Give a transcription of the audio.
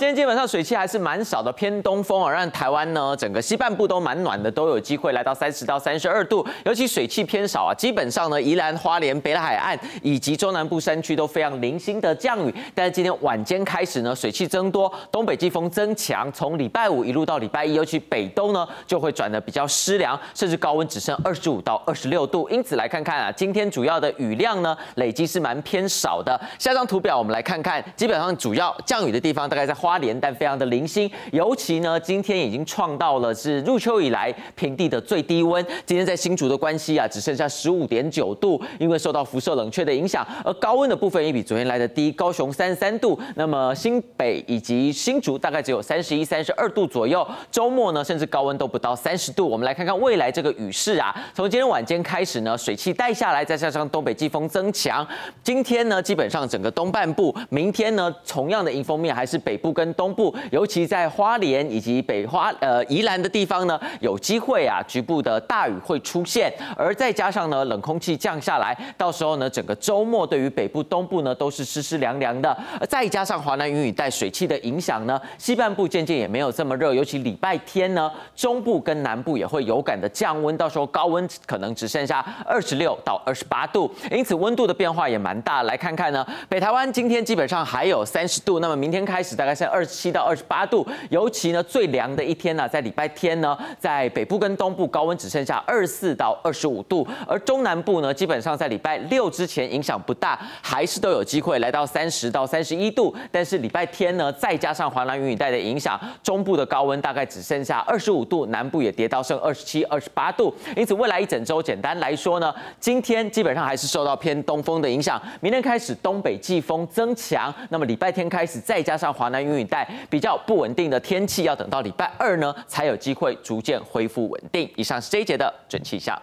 今天基本上水汽还是蛮少的，偏东风啊，让台湾呢整个西半部都蛮暖的，都有机会来到三十到三十二度。尤其水汽偏少啊，基本上呢，宜兰花莲、北海岸以及中南部山区都非常零星的降雨。但是今天晚间开始呢，水汽增多，东北季风增强，从礼拜五一路到礼拜一，尤其北东呢就会转的比较湿凉，甚至高温只剩二十五到二十六度。因此来看看啊，今天主要的雨量呢累积是蛮偏少的。下张图表我们来看看，基本上主要降雨的地方大概在花花莲，但非常的零星。尤其呢，今天已经创到了是入秋以来平地的最低温。今天在新竹的关系啊，只剩下十五点九度，因为受到辐射冷却的影响，而高温的部分也比昨天来的低。高雄三十三度，那么新北以及新竹大概只有三十一、三十二度左右。周末呢，甚至高温都不到三十度。我们来看看未来这个雨势啊，从今天晚间开始呢，水汽带下来，再加上东北季风增强，今天呢，基本上整个东半部，明天呢，同样的迎风面还是北部跟东部，尤其在花莲以及北花呃宜兰的地方呢，有机会啊，局部的大雨会出现，而再加上呢，冷空气降下来，到时候呢，整个周末对于北部、东部呢，都是湿湿凉凉的，再加上华南云雨带水汽的影响呢，西半部渐渐也没有这么热，尤其礼拜天呢，中部跟南部也会有感的降温，到时候高温可能只剩下二十六到二十八度，因此温度的变化也蛮大。来看看呢，北台湾今天基本上还有三十度，那么明天开始大概是二十七到二十八度，尤其呢最凉的一天呢，在礼拜天呢，在北部跟东部高温只剩下二十四到二十五度，而中南部呢，基本上在礼拜六之前影响不大，还是都有机会来到三十到三十一度，但是礼拜天呢，再加上华南云雨带的影响，中部的高温大概只剩下二十五度，南部也跌到剩二十七、二十八度，因此未来一整周简单来说呢，今天基本上还是受到偏东风的影响，明天开始东北季风增强，那么礼拜天开始再加上华南云雨雨带比较不稳定的天气，要等到礼拜二呢才有机会逐渐恢复稳定。以上是这一节的准气象。